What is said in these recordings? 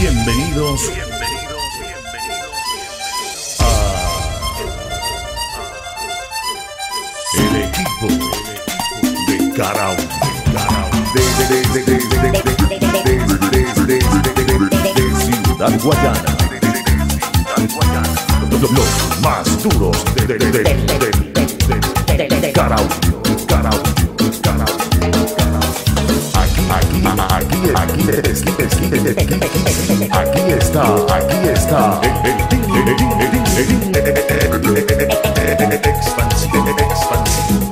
Bienvenidos, bienvenidos, bienvenidos a el equipo de Carao. De Ciudad Guayana. Los más duros de Carao. Carao. aquí, aquí, aquí está, aquí está. Expansión, expansión.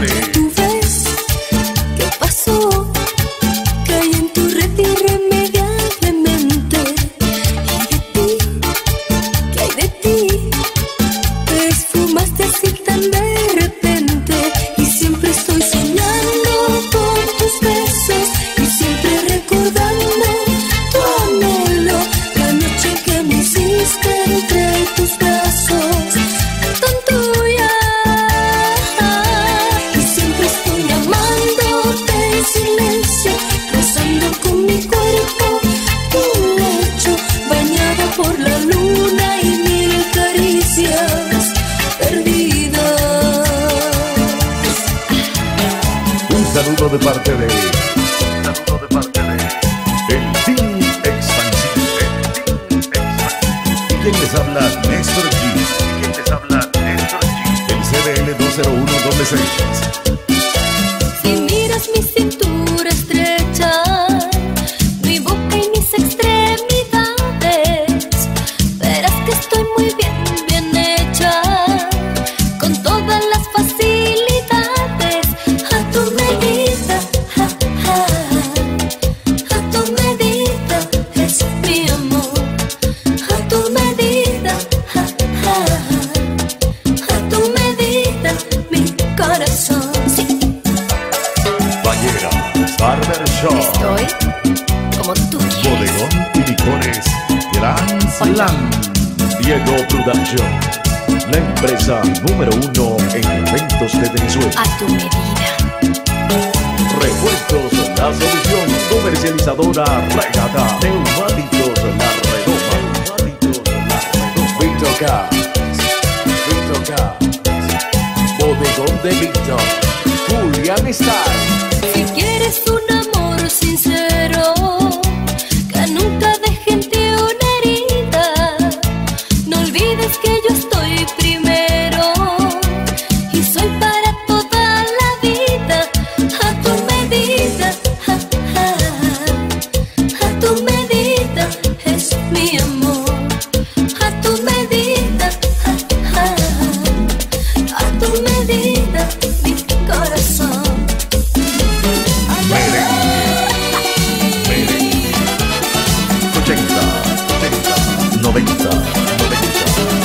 lonely. habla Néstor G. ¿Quién les habla Néstor G? El CDL 201 26 A tu medida. Repuestos, la solución comercializadora Regata. Neumáticos, la redoma. Neumáticos, la redoma. Víctor K. Víctor K. Bodegón de Víctor. Julián Star. Si quieres una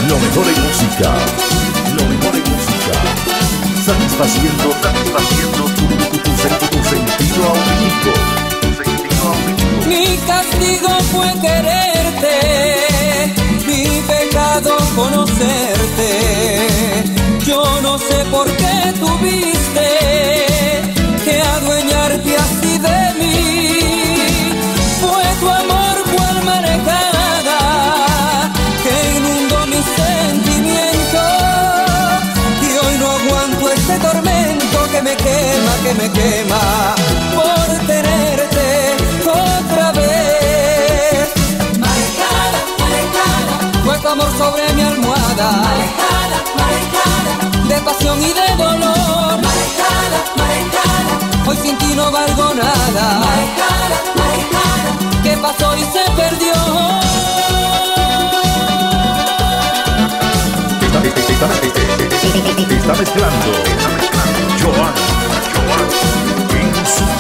Lo mejor en música, lo mejor en música. Satisfaciendo, satisfaciendo tu, tu, tu, tu, tu sentido auditivo. Tu sentido auditivo. Mi castigo fue quererte, mi pecado conocerte. Yo no sé por qué tuviste que me quema por tenerte otra vez. Marejada, marejada, fue tu amor sobre mi almohada. Marejada, marejada, de pasión y de dolor. Marejada, marejada, hoy sin ti no valgo nada. Marejada, marejada, que pasó y se perdió. Está mezclando Joan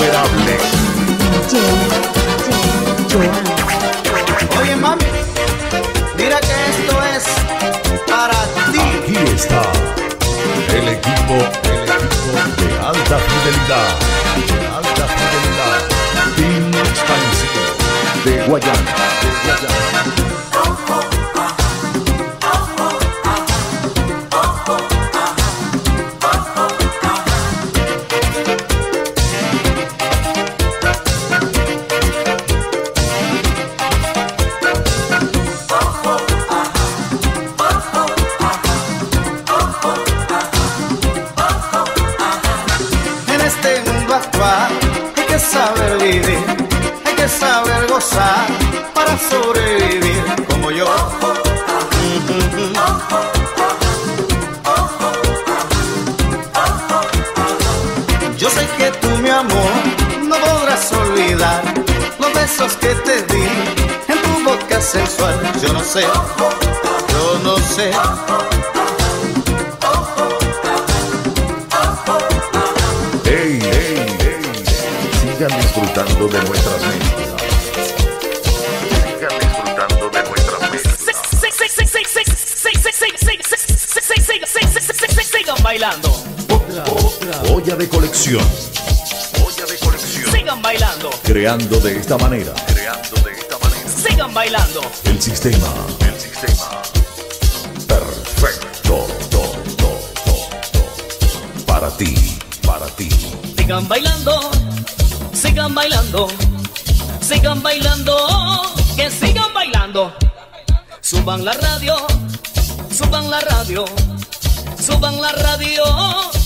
insuperable. Oye, mami, mira que esto es para ti. Aquí está el equipo, el equipo de alta fidelidad. De alta fidelidad. Team Expansivo de Guayana. De Guayana. Gozar para sobrevivir como yo. Yo sé que tú, mi amor, no podrás olvidar los besos que te di en tu boca sensual. Yo no sé, yo no sé. Disfrutando de nuestras mezclas. Sigan disfrutando de nuestras mezclas. Sigan bailando, Olla de colección. Olla de colección. sigan bailando, Creando de esta manera. Creando de esta manera. sigan bailando. El sistema. El sistema. Perfecto. Do, do, do, do. Para ti. Para ti. Sigan bailando, sigan bailando, sigan bailando, que sigan bailando. Suban la radio, suban la radio, suban la radio,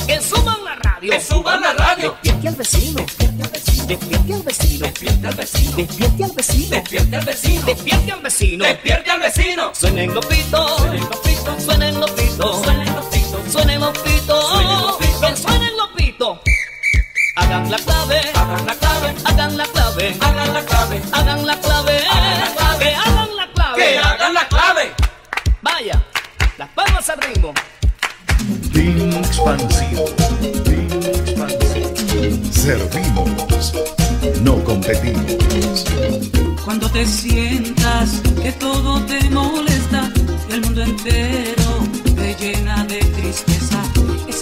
que suban la radio. Que suban la radio. Despierte al vecino, despierte al vecino, Despierte al vecino. despierte al vecino, Despierte al vecino. despierte al vecino. Despierte al vecino. Suenen los pitos, Suenen los pitos. suenen los pitos, Suenen los pitos. suenen los pitos, Suenen los pitos. que suenen los pitos. Hagan la clave, Hagan la clave. Hagan la clave, Hagan la clave. hagan la clave, Hagan la clave. que hagan la clave. Que hagan la clave. Vaya, las palmas al ritmo. Team expansivo. Team expansivo. Servimos. No competimos. Cuando te sientas que todo te molesta y el mundo entero te llena de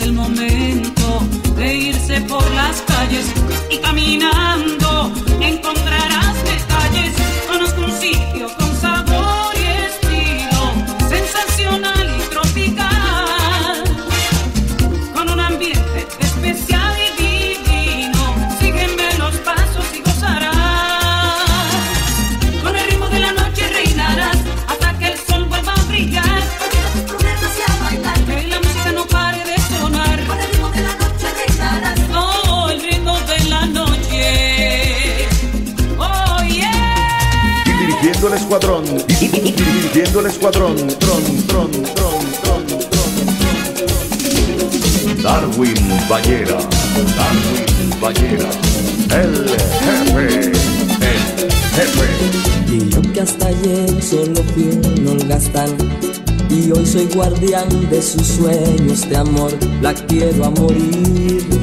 el momento de irse por las calles y caminando encontrarás escuadrón. Dirigiendo el escuadrón. Tron, tron, tron, tron. Darwin Ballera. Darwin Ballera. El jefe. El jefe. Y yo que hasta ayer solo fui un holgazán Y hoy soy guardián de sus sueños de amor La quiero a morir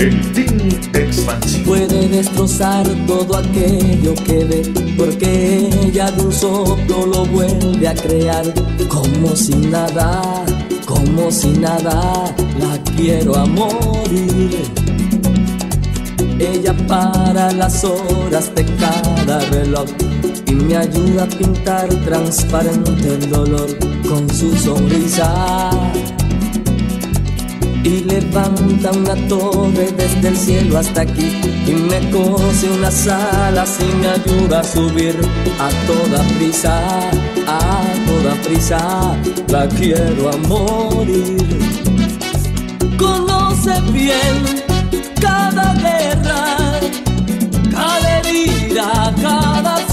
El team expansivo. Puede destrozar todo aquello que ve Porque ella de un soplo lo vuelve a crear Como si nada, como si nada La quiero a morir ella para las horas de cada reloj y me ayuda a pintar transparente el dolor con su sonrisa. Y levanta una torre desde el cielo hasta aquí y me cose unas alas y me ayuda a subir a toda prisa, a toda prisa. La quiero a morir conoce bien cada guerra, cada herida, cada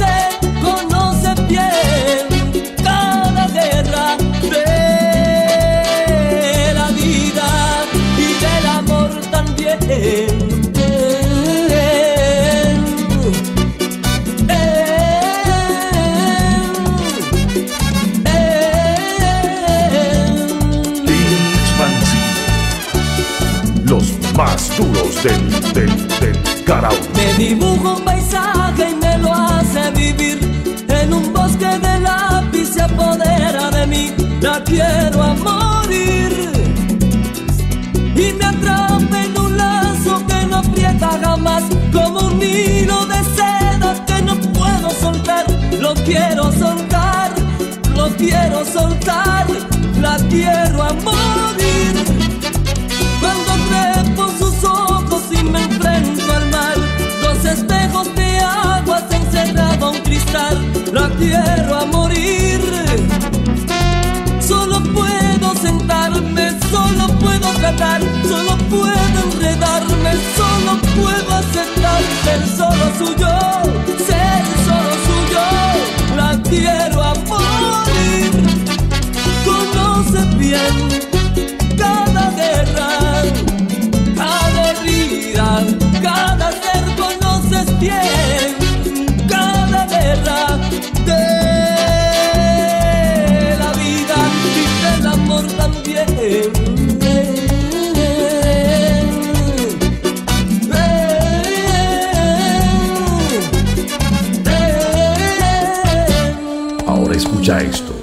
Me dibujo un paisaje y me lo hace vivir. En un bosque de lápiz se apodera de mí. La quiero a morir. Y me atrapa en un lazo que no aprieta jamás. Como un hilo de seda que no puedo soltar. Lo quiero soltar, lo quiero soltar. La quiero a morir un cristal, la quiero a morir. Solo puedo sentarme, solo puedo tratar, solo puedo enredarme, solo puedo aceptar ser solo suyo, ser solo suyo, la quiero a morir. Conoce bien cada guerra, cada herida, cada ser conoces bien. Ahora escucha esto.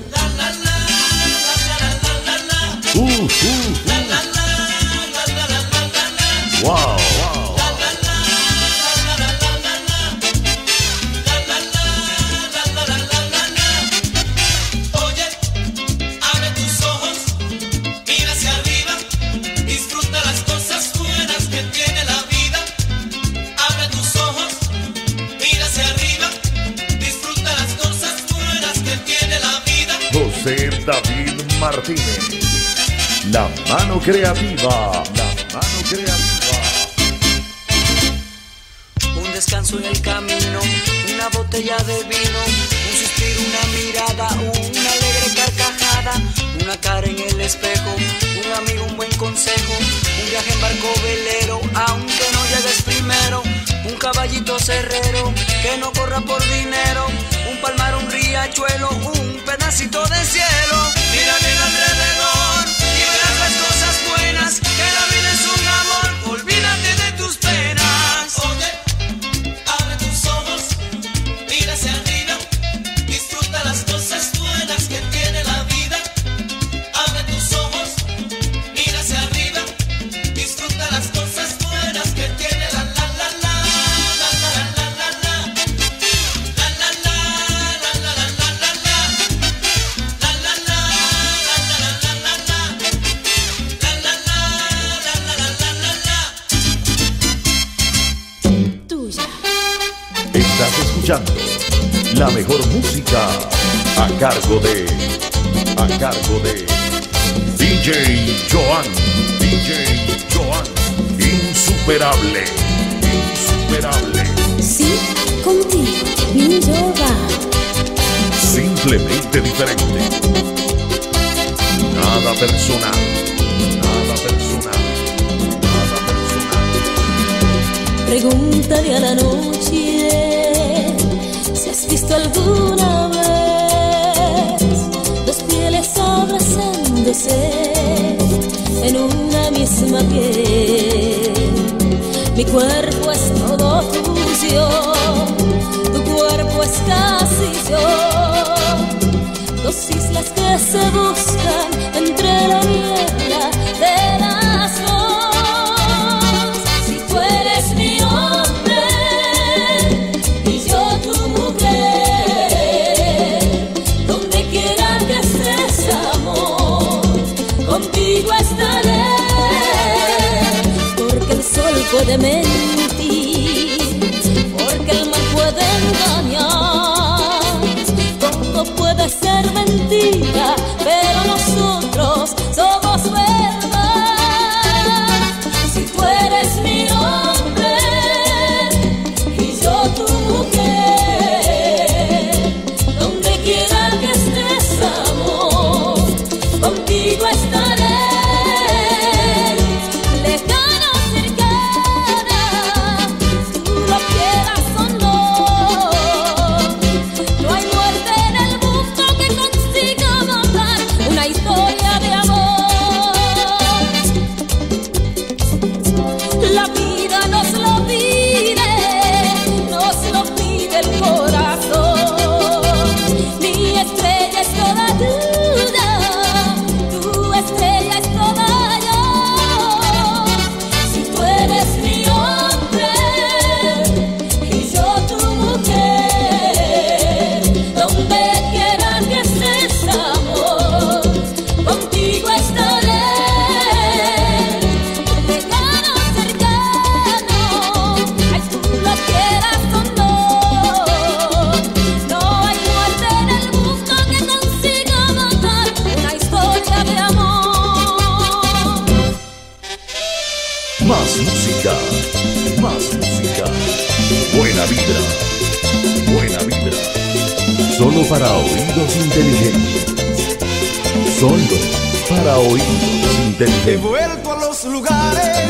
creativa. La mano creativa. Un descanso en el camino, una botella de vino, un suspiro, una mirada, una alegre carcajada, una cara en el espejo, un amigo, un buen consejo, un viaje en barco velero, aunque no llegues primero, un caballito cerrero, que no corra por dinero, un palmar, un riachuelo, un pedacito de cielo, mira bien alrededor la mejor música a cargo de a cargo de DJ Joan DJ Joan insuperable insuperable. Sí contigo mi Joan simplemente diferente. Nada personal nada personal nada personal. Pregúntale a la noche has visto alguna vez dos pieles abrazándose en una misma piel? Mi cuerpo es todo tuyo, tu cuerpo es casi yo. Dos islas que se buscan entre la nieve para oídos inteligentes. Solo para oídos inteligentes. He vuelto a los lugares